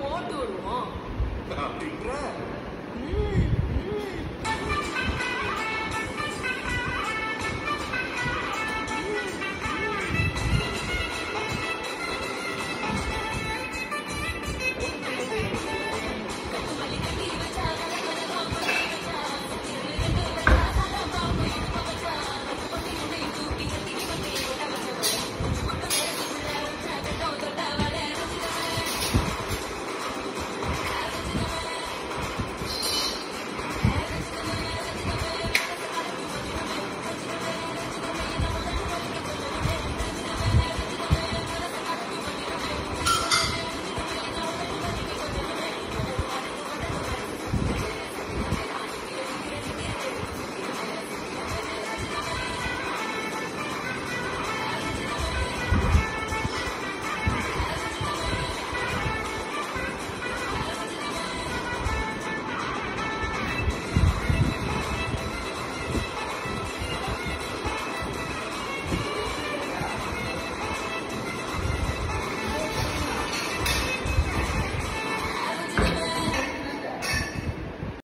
போட்டு வருவோம் அப்படின்ற?